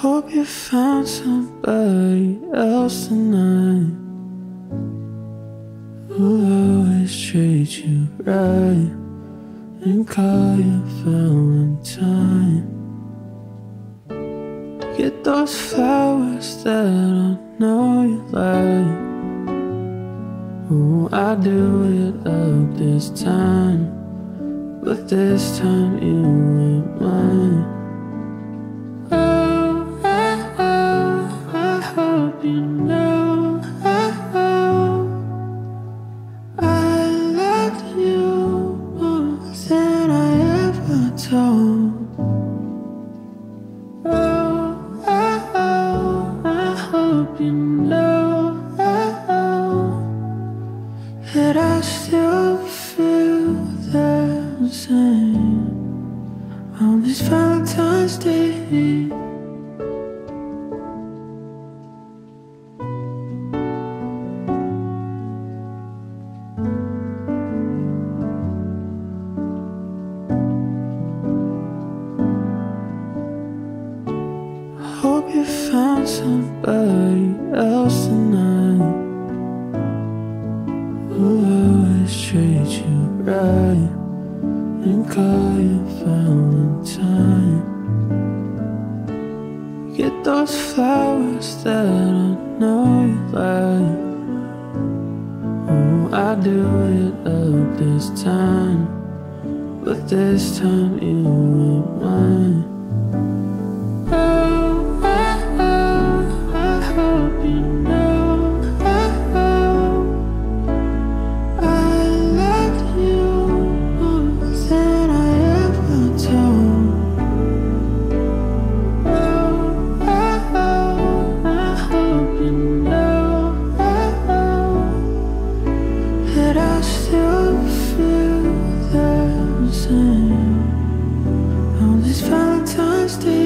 Hope you found somebody else tonight Who'll always treat you right And call you Valentine Get those flowers that I know you like. Oh, I do it up this time But this time you ain't mine you more than I ever told Oh, I hope you know I that I still feel the same on this Valentine's Day. Hope you found somebody else tonight Who always treat you right And call you Valentine. Get those flowers that I know you like. Oh, I do it up this time But this time you ain't mine still feel the same on this Valentine's Day.